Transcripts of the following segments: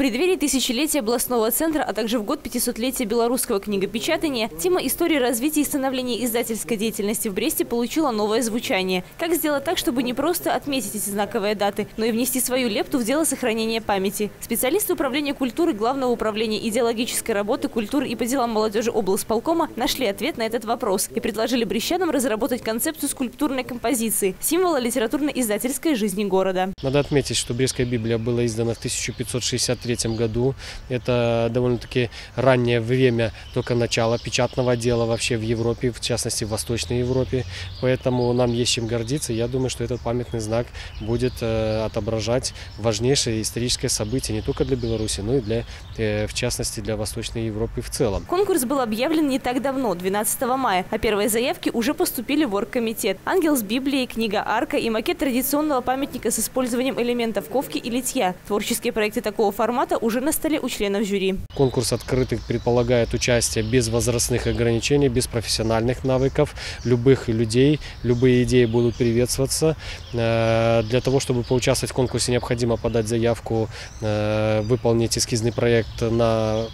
преддверии тысячелетия областного центра, а также в год 500-летия белорусского книгопечатания, тема истории развития и становления издательской деятельности в Бресте получила новое звучание. Как сделать так, чтобы не просто отметить эти знаковые даты, но и внести свою лепту в дело сохранения памяти? Специалисты управления культуры Главного управления идеологической работы, культуры и по делам молодежи облсполкома нашли ответ на этот вопрос и предложили брещанам разработать концепцию скульптурной композиции, символа литературно-издательской жизни города. Надо отметить, что Брестская Библия была издана в 1563 году. Это довольно-таки раннее время только начала печатного дела вообще в Европе, в частности в Восточной Европе. Поэтому нам есть чем гордиться. Я думаю, что этот памятный знак будет э, отображать важнейшее историческое событие не только для Беларуси, но и для, э, в частности для Восточной Европы в целом. Конкурс был объявлен не так давно, 12 мая, а первые заявки уже поступили в оргкомитет. Ангел с Библией, книга Арка и макет традиционного памятника с использованием элементов ковки и литья. Творческие проекты такого формата уже на столе у членов жюри. Конкурс открытый предполагает участие без возрастных ограничений, без профессиональных навыков, любых людей, любые идеи будут приветствоваться. Э, для того, чтобы поучаствовать в конкурсе, необходимо подать заявку, э, выполнить эскизный проект на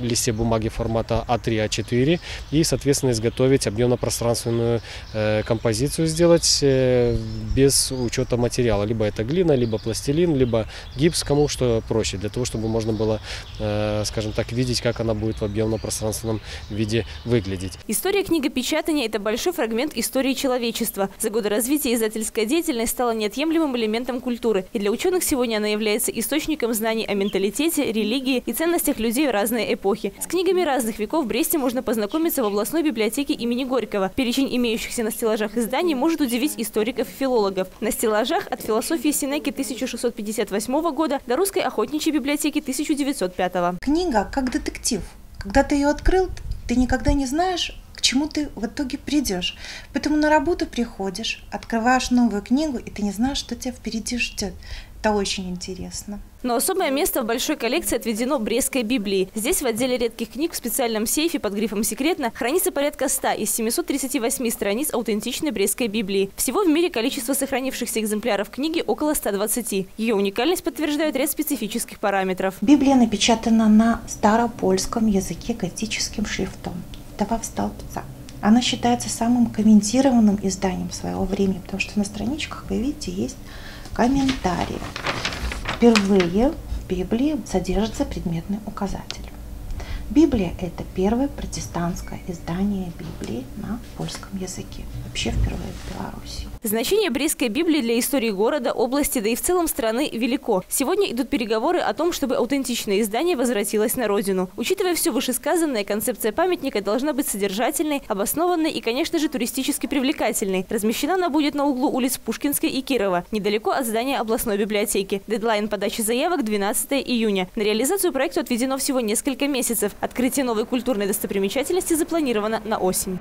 листе бумаги формата А3, А4 и, соответственно, изготовить объемно-пространственную э, композицию, сделать без учета материала. Либо это глина, либо пластилин, либо гипс, кому что проще, для того, чтобы можно было, скажем так, видеть, как она будет в объемно-пространственном виде выглядеть. История книгопечатания – это большой фрагмент истории человечества. За годы развития издательская деятельность стала неотъемлемым элементом культуры. И для ученых сегодня она является источником знаний о менталитете, религии и ценностях людей в разные эпохи. С книгами разных веков в Бресте можно познакомиться в областной библиотеке имени Горького. Перечень имеющихся на стеллажах изданий может удивить историков и филологов. На стеллажах от философии Синеки 1658 года до русской охотничьей библиотеки 1905. Книга как детектив. Когда ты ее открыл, ты никогда не знаешь, чему ты в итоге придешь. Поэтому на работу приходишь, открываешь новую книгу, и ты не знаешь, что тебя впереди ждет. Это очень интересно. Но особое место в большой коллекции отведено Брестской Библии. Здесь в отделе редких книг в специальном сейфе под грифом «Секретно» хранится порядка 100 из 738 страниц аутентичной Брестской Библии. Всего в мире количество сохранившихся экземпляров книги около 120. Ее уникальность подтверждает ряд специфических параметров. Библия напечатана на старопольском языке готическим шрифтом. Два столбца. Она считается самым комментированным изданием своего времени, потому что на страничках, вы видите, есть комментарии. Впервые в Библии содержится предметный указатель. Библия – это первое протестантское издание Библии на польском языке. Вообще впервые в Беларуси. Значение Брестской Библии для истории города, области, да и в целом страны велико. Сегодня идут переговоры о том, чтобы аутентичное издание возвратилось на родину. Учитывая все вышесказанное, концепция памятника должна быть содержательной, обоснованной и, конечно же, туристически привлекательной. Размещена она будет на углу улиц Пушкинской и Кирова, недалеко от здания областной библиотеки. Дедлайн подачи заявок 12 июня. На реализацию проекта отведено всего несколько месяцев. Открытие новой культурной достопримечательности запланировано на осень.